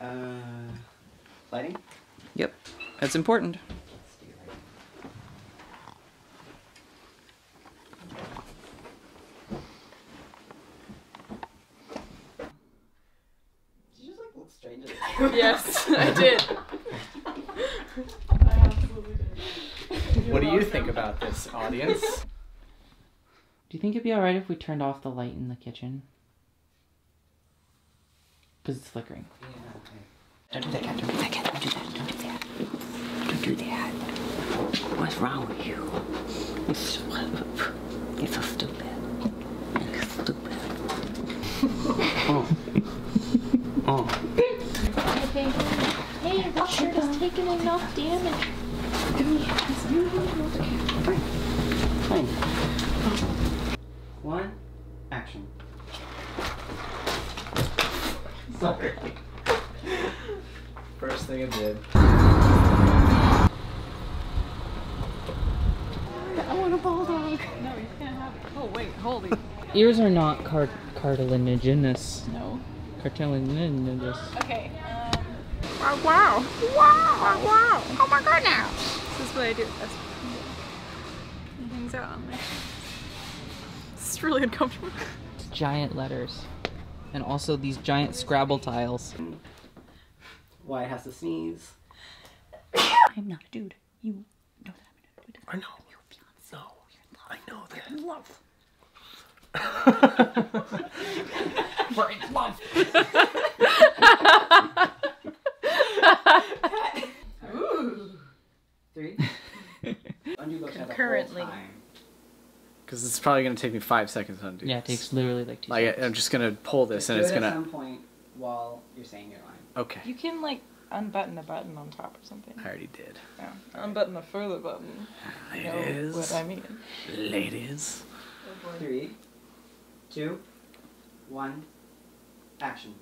Uh, lighting? Yep, that's important. Did you just like look straight into Yes, I did. What do you think about this, audience? Do you think it'd be alright if we turned off the light in the kitchen? Because it's flickering. Don't do that, cat. Don't do that, cat. Don't do that. Don't do that. Don't do that. What's wrong with you? You're so, you're so stupid. You're stupid. oh. Oh. Okay. Hey, the shirt is taking enough damage. Fine. One. Action. Sorry. First thing I did. I want a bulldog. No, you can't have it. Oh wait, holy. Ears are not car- cartilaginous. No. Cartilaginous. Okay. Um. Wow! Wow! Wow! Wow! Oh my god! Now. This is what I do. That's. It hangs out on me. This is really uncomfortable. It's giant letters. And also these giant Scrabble tiles. Why it has to sneeze. I'm not a dude. You know that I'm a dude. I know. You're fiance. No. I know that. Love. Three. Undo bookshelf the whole Concurrently. Time. Because it's probably gonna take me five seconds to undo. Yeah, it this. takes literally like two Like seconds. I'm just gonna pull this and Do it's it at gonna. some point while you're saying your line. Okay. You can like unbutton a button on top or something. I already did. Yeah. Unbutton a further button. You know Ladies. what I mean. Ladies. Three, two, one, action.